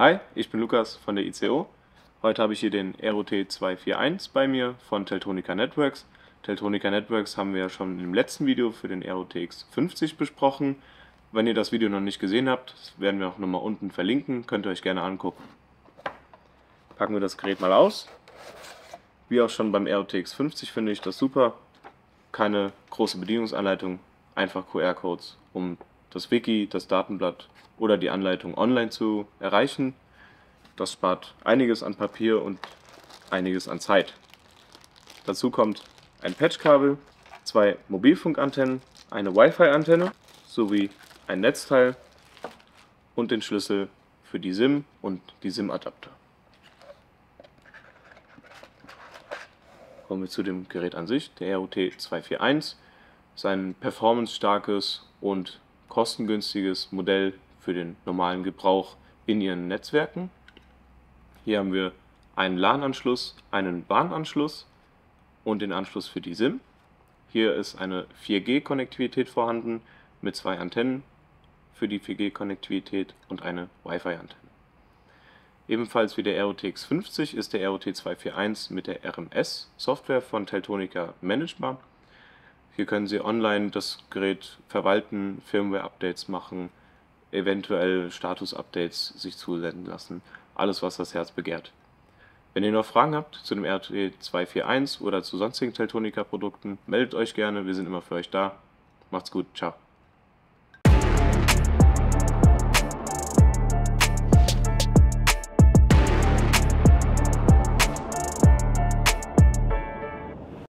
Hi, ich bin Lukas von der ICO. Heute habe ich hier den ROT 241 bei mir von Teltonica Networks. Teltonica Networks haben wir ja schon im letzten Video für den ROTX 50 besprochen. Wenn ihr das Video noch nicht gesehen habt, werden wir auch nochmal unten verlinken, könnt ihr euch gerne angucken. Packen wir das Gerät mal aus. Wie auch schon beim ROTX 50 finde ich das super. Keine große Bedienungsanleitung, einfach QR-Codes, um das Wiki, das Datenblatt oder die Anleitung online zu erreichen. Das spart einiges an Papier und einiges an Zeit. Dazu kommt ein Patchkabel, zwei Mobilfunkantennen, eine Wi-Fi-Antenne sowie ein Netzteil und den Schlüssel für die SIM und die SIM-Adapter. Kommen wir zu dem Gerät an sich, der ROT 241. Sein performance-starkes und kostengünstiges Modell für den normalen Gebrauch in Ihren Netzwerken. Hier haben wir einen LAN-Anschluss, einen WAN-Anschluss und den Anschluss für die SIM. Hier ist eine 4G-Konnektivität vorhanden mit zwei Antennen für die 4G-Konnektivität und eine Wi-Fi-Antenne. Ebenfalls wie der ROTX 50 ist der ROT 241 mit der RMS-Software von Teltonica managebar. Hier können Sie online das Gerät verwalten, Firmware-Updates machen, eventuell Status-Updates sich zusenden lassen. Alles, was das Herz begehrt. Wenn ihr noch Fragen habt zu dem RT 241 oder zu sonstigen Teltonica-Produkten, meldet euch gerne, wir sind immer für euch da. Macht's gut, ciao.